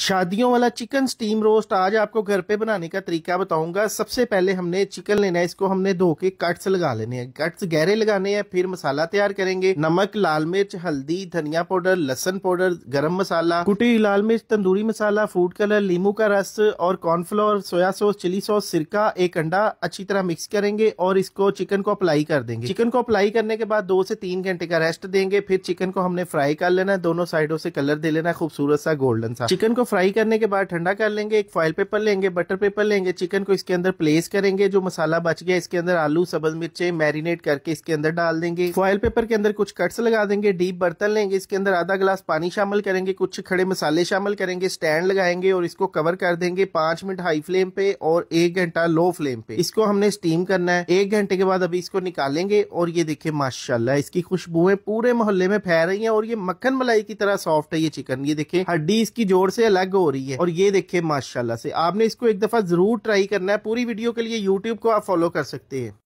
शादियों वाला chicken steam roast आज आपको घर पे बनाने का तरीका बताऊँगा। सबसे पहले हमने चिकन लेना है, इसको हमने धो के कट्स लगा लेने हैं। कट्स गहरे लगाने हैं, फिर मसाला तैयार करेंगे। नमक, लाल मिर्च, हल्दी, धनिया पाउडर लसन पाउडर, गरम मसाला, कुटी लाल मिर्च, तंदूरी मसाला फ़ूड कलर लीमू का रस और cornflour soya sauce chilli sauce सिरका, एक अंडा अच्छी तरह मिक्स करेंगे और इसको चिकन को अप्लाई कर देंगे। चिकन को अप्लाई करने के बाद दो से तीन घंटे का रेस्ट देंगे, फिर चिकन को हमने फ्राई कर लेना दोनों साइडों से कलर दे लेना खूबसूरत सा गोल्डन सा। चिकन को फ्राई करने के बाद ठंडा कर लेंगे, एक फॉइल पेपर लेंगे बटर पेपर लेंगे चिकन को इसके अंदर प्लेस करेंगे, जो मसाला बच गया, इसके अंदर आलू, सब्ज मिर्चे मैरिनेट करके इसके अंदर डाल देंगे। फॉइल पेपर के अंदर कुछ कट्स लगा देंगे डीप बर्तन लेंगे, इसके अंदर आधा गिलास पानी शामिल करेंगे, कुछ खड़े मसाले शामिल करेंगे स्टैंड लगाएँगे और इसको कवर कर देंगे पाँच मिनट हाई फ्लेम पे और एक घंटा लो फ्लेम पे। इसको हमने स्टीम करना है। एक घंटे के बाद अभी इसको निकालेंगे और ये देखिए, माशाल्लाह, इसकी खुशबुएँ पूरे मोहल्ले में फैल रही हैं और ये मक्खन मलाई की तरह सॉफ्ट है ये चिकन ये देखिए, हड्डी इसकी जोड़ से अलग हो रही है। और ये देखिए, माशाल्लाह से आपने इसको एक दफ़ा ज़रूर ट्राई करना है। पूरी वीडियो के लिए यूट्यूब को आप फॉलो कर सकते हैं।